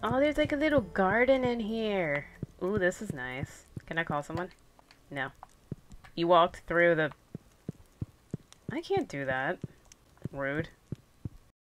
Oh, there's like a little garden in here. Ooh, this is nice. Can I call someone? No. You walked through the... I can't do that. Rude.